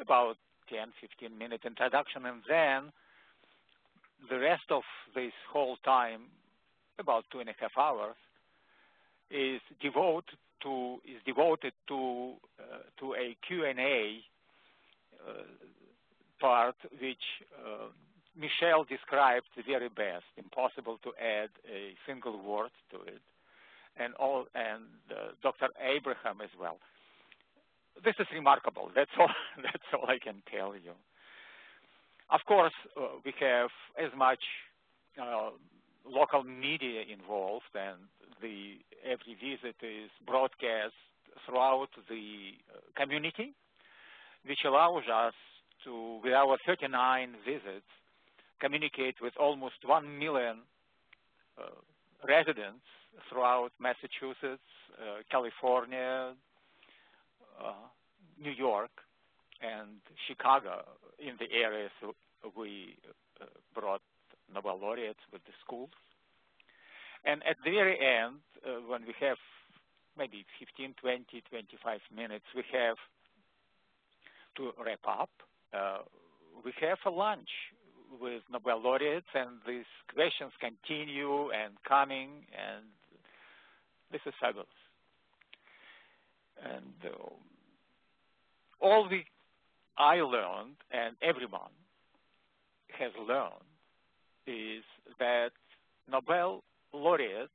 about 10, 15 minute introduction, and then the rest of this whole time, about two and a half hours, is devoted to is devoted to uh, to a Q&A uh, part, which uh, Michelle described the very best. Impossible to add a single word to it, and all and uh, Dr. Abraham as well. This is remarkable. That's all. That's all I can tell you. Of course, uh, we have as much uh, local media involved, and the every visit is broadcast throughout the uh, community, which allows us to, with our 39 visits, communicate with almost 1 million uh, residents throughout Massachusetts, uh, California, uh, New York, and Chicago in the areas we uh, brought Nobel laureates with the schools. And at the very end, uh, when we have maybe 15, 20, 25 minutes, we have to wrap up. Uh, we have a lunch with Nobel laureates, and these questions continue and coming, and this is fabulous. And uh, all the I learned, and everyone has learned, is that Nobel laureates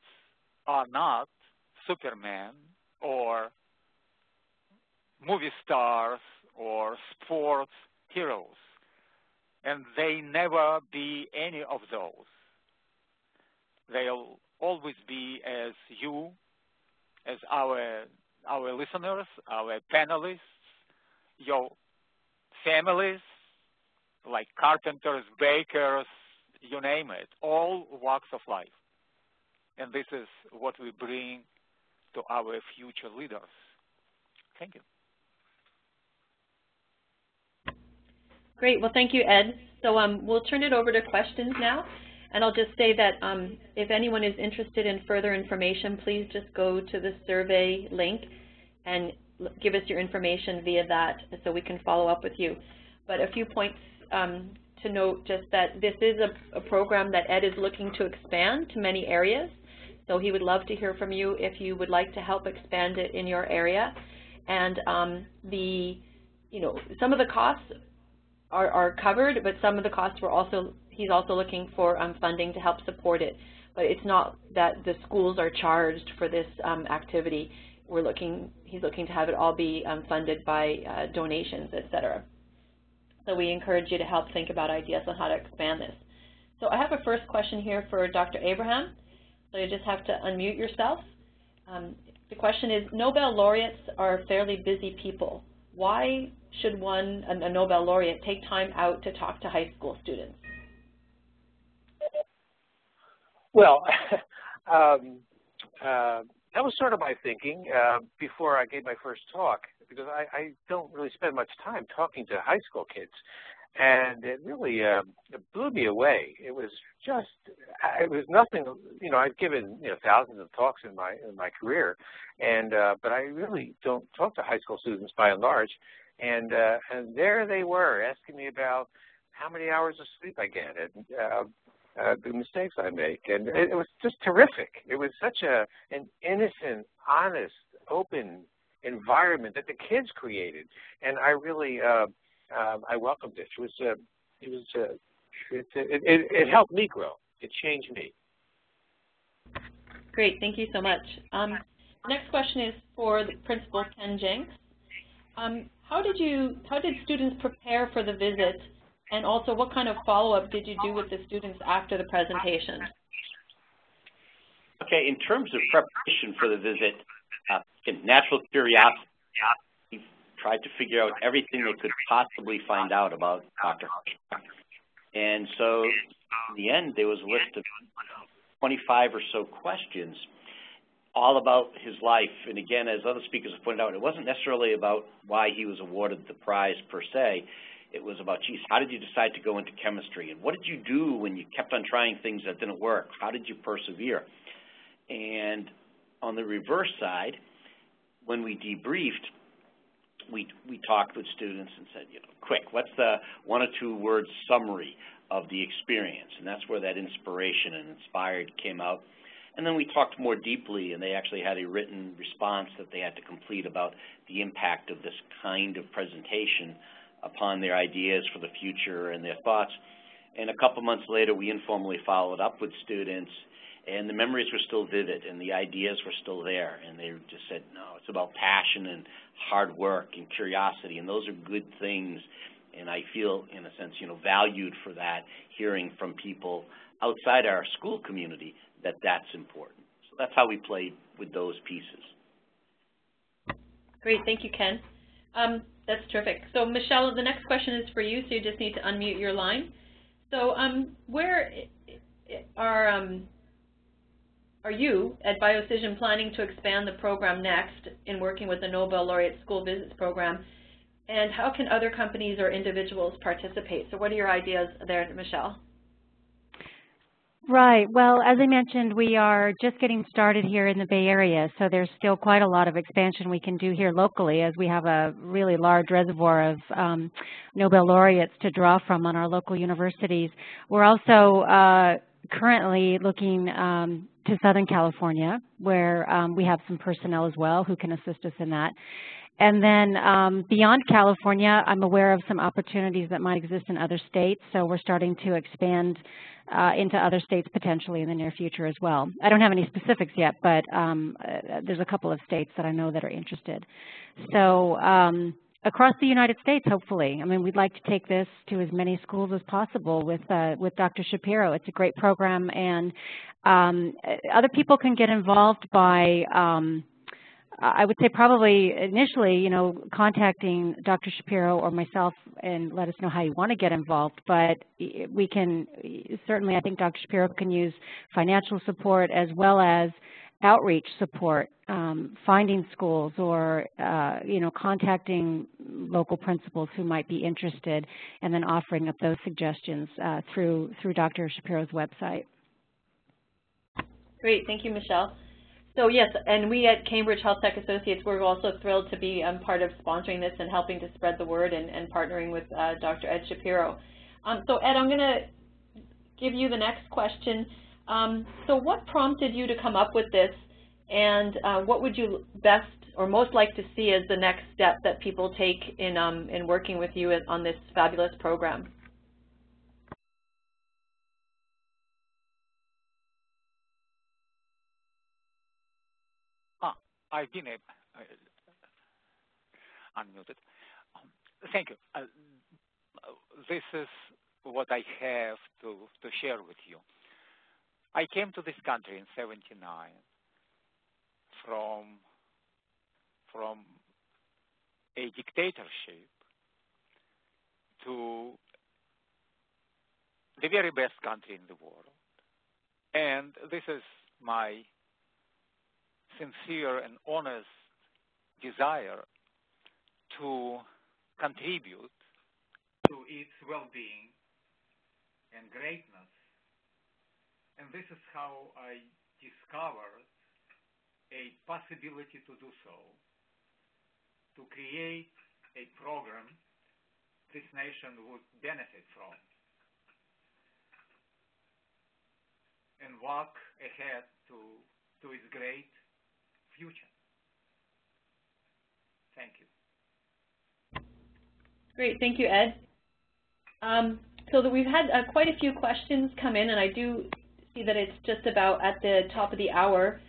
are not Superman or movie stars or sports heroes. And they never be any of those. They'll always be as you, as our, our listeners, our panelists, your families, like carpenters, bakers, you name it, all walks of life. And this is what we bring to our future leaders. Thank you. Great. Well, thank you, Ed. So um, we'll turn it over to questions now. And I'll just say that um, if anyone is interested in further information, please just go to the survey link and give us your information via that so we can follow up with you. But a few points um, to note just that this is a, a, program that Ed is looking to expand to many areas. So he would love to hear from you if you would like to help expand it in your area. And um, the, you know, some of the costs are, are covered, but some of the costs were also, he's also looking for um, funding to help support it. But it's not that the schools are charged for this um, activity. We're looking, he's looking to have it all be um, funded by uh, donations, et cetera. So we encourage you to help think about ideas on how to expand this. So I have a first question here for Dr. Abraham. So you just have to unmute yourself. Um, the question is, Nobel laureates are fairly busy people. Why should one, a Nobel laureate, take time out to talk to high school students? Well, um, uh, that was sort of my thinking uh, before I gave my first talk, because I, I don't really spend much time talking to high school kids and it really uh, it blew me away. It was just, it was nothing. You know, I've given you know thousands of talks in my in my career, and uh, but I really don't talk to high school students by and large. And uh, and there they were asking me about how many hours of sleep I get and uh, uh, the mistakes I make, and it, it was just terrific. It was such a an innocent, honest, open environment that the kids created, and I really. Uh, I welcomed it. It was, uh, it was, uh, it, it, it, it, helped me grow. It changed me. Great, thank you so much. Um, next question is for the Principal Ken Jenks. Um, how did you, how did students prepare for the visit, and also what kind of follow-up did you do with the students after the presentation? Okay, in terms of preparation for the visit, uh, natural curiosity tried to figure out everything they could possibly find out about Dr. And so in the end, there was a list of 25 or so questions all about his life. And again, as other speakers have pointed out, it wasn't necessarily about why he was awarded the prize per se. It was about, geez, how did you decide to go into chemistry? And what did you do when you kept on trying things that didn't work? How did you persevere? And on the reverse side, when we debriefed, we, we talked with students and said, you know, quick, what's the one or two word summary of the experience? And that's where that inspiration and inspired came out. And then we talked more deeply, and they actually had a written response that they had to complete about the impact of this kind of presentation upon their ideas for the future and their thoughts. And a couple months later, we informally followed up with students, and the memories were still vivid, and the ideas were still there. And they just said, no, it's about passion and hard work and curiosity, and those are good things. And I feel, in a sense, you know, valued for that, hearing from people outside our school community that that's important. So that's how we played with those pieces. Great, thank you, Ken. Um, that's terrific. So Michelle, the next question is for you, so you just need to unmute your line. So um, where are, um, are you at BioCision planning to expand the program next in working with the Nobel Laureate School Visits Program? And how can other companies or individuals participate? So what are your ideas there, Michelle? Right. Well, as I mentioned, we are just getting started here in the Bay Area, so there's still quite a lot of expansion we can do here locally as we have a really large reservoir of um, Nobel laureates to draw from on our local universities. We're also uh, currently looking um, to Southern California, where um, we have some personnel as well who can assist us in that. And then um, beyond California, I'm aware of some opportunities that might exist in other states, so we're starting to expand uh, into other states potentially in the near future as well. I don't have any specifics yet, but um, uh, there's a couple of states that I know that are interested. So um, across the United States, hopefully. I mean, we'd like to take this to as many schools as possible with uh, with Dr. Shapiro. It's a great program, and um, other people can get involved by um, I would say probably initially, you know, contacting Dr. Shapiro or myself and let us know how you want to get involved. But we can certainly, I think Dr. Shapiro can use financial support as well as outreach support, um, finding schools or, uh, you know, contacting local principals who might be interested and then offering up those suggestions uh, through, through Dr. Shapiro's website. Great. Thank you, Michelle. So yes, and we at Cambridge Health Tech Associates, we're also thrilled to be um, part of sponsoring this and helping to spread the word and, and partnering with uh, Dr. Ed Shapiro. Um, so Ed, I'm going to give you the next question. Um, so what prompted you to come up with this, and uh, what would you best or most like to see as the next step that people take in, um, in working with you on this fabulous program? I've been uh, unmuted. Um, thank you. Uh, this is what I have to, to share with you. I came to this country in 79 from, from a dictatorship to the very best country in the world. And this is my sincere and honest desire to contribute to its well-being and greatness. And this is how I discovered a possibility to do so, to create a program this nation would benefit from and walk ahead to, to its great future. Thank you. Great. Thank you, Ed. Um, so we've had uh, quite a few questions come in, and I do see that it's just about at the top of the hour.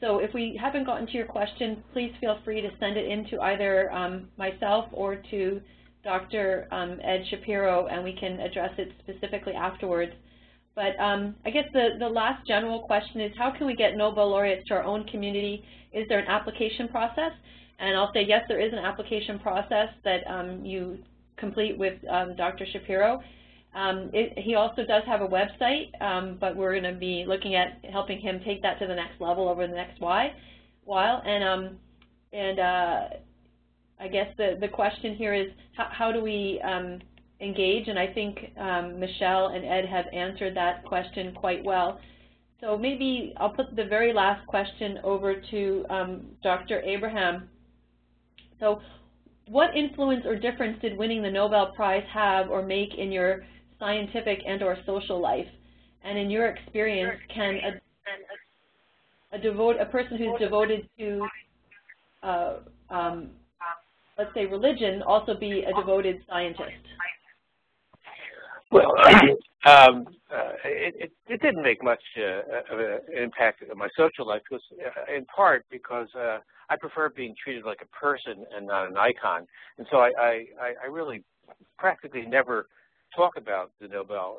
So if we haven't gotten to your question, please feel free to send it in to either um, myself or to Dr. Um, Ed Shapiro, and we can address it specifically afterwards. But um, I guess the, the last general question is how can we get Nobel laureates to our own community? Is there an application process? And I'll say yes, there is an application process that um, you complete with um, Dr. Shapiro. Um, it, he also does have a website, um, but we're going to be looking at helping him take that to the next level over the next while. And, um, and uh, I guess the, the question here is how, how do we engage, and I think um, Michelle and Ed have answered that question quite well. So maybe I'll put the very last question over to um, Dr. Abraham. So what influence or difference did winning the Nobel Prize have or make in your scientific and or social life? And in your experience, can a, a, devote, a person who's devoted to, uh, um, let's say, religion also be a devoted scientist? Well, um, uh, it, it, didn't make much uh, of an impact on my social life, because, uh, in part because uh, I prefer being treated like a person and not an icon. And so I, I, I really practically never talk about the Nobel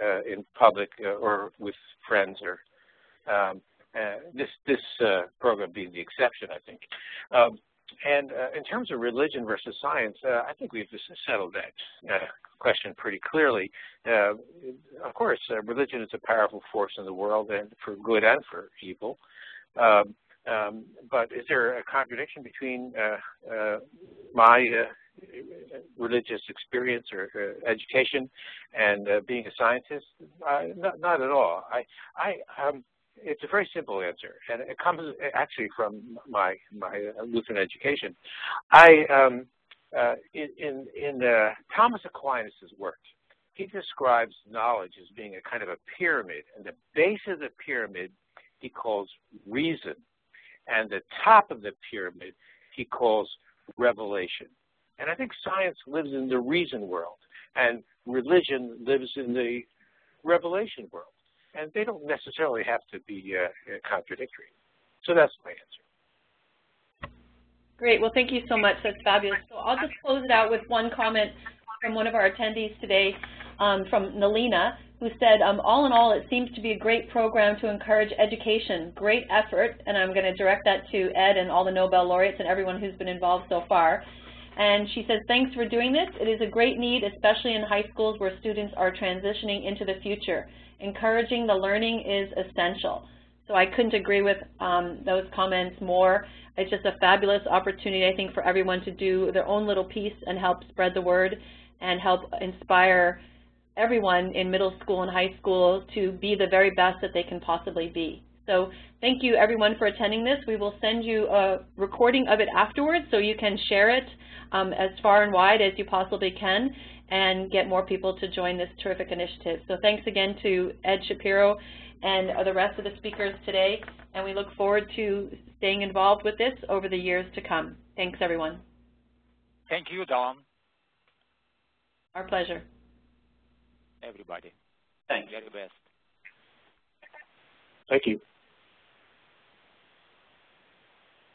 uh, in public uh, or with friends or um, this this program being the exception, I think. Um, and in terms of religion versus science, I think we've settled that question pretty clearly. Uh, of course, uh, religion is a powerful force in the world, and for good and for evil. Um, um, but is there a contradiction between uh, uh my uh, religious experience or uh, education and being a scientist? Not, not, at all. I, I, um, it's a very simple answer, and it comes actually from my my Lutheran education. I um, uh, in, in uh, Thomas Aquinas' work, he describes knowledge as being a kind of a pyramid, and the base of the pyramid he calls reason, and the top of the pyramid he calls revelation. And I think science lives in the reason world, and religion lives in the revelation world. And they don't necessarily have to be uh, contradictory. So that's my answer. Great. Well, thank you so much. That's fabulous. So I'll just close it out with one comment from one of our attendees today, um, from Nalina, who said, um, all in all, it seems to be a great program to encourage education. Great effort, and I'm going to direct that to Ed and all the Nobel laureates and everyone who's been involved so far. And she says, thanks for doing this. It is a great need, especially in high schools where students are transitioning into the future. Encouraging the learning is essential. So I couldn't agree with um, those comments more. It's just a fabulous opportunity, I think, for everyone to do their own little piece and help spread the word and help inspire everyone in middle school and high school to be the very best that they can possibly be. So thank you everyone for attending this. We will send you a recording of it afterwards so you can share it um, as far and wide as you possibly can and get more people to join this terrific initiative. So thanks again to Ed Shapiro and the rest of the speakers today, and we look forward to staying involved with this over the years to come. Thanks, everyone. Thank you, Dawn. Our pleasure. Everybody. Thanks. Very best. Thank you.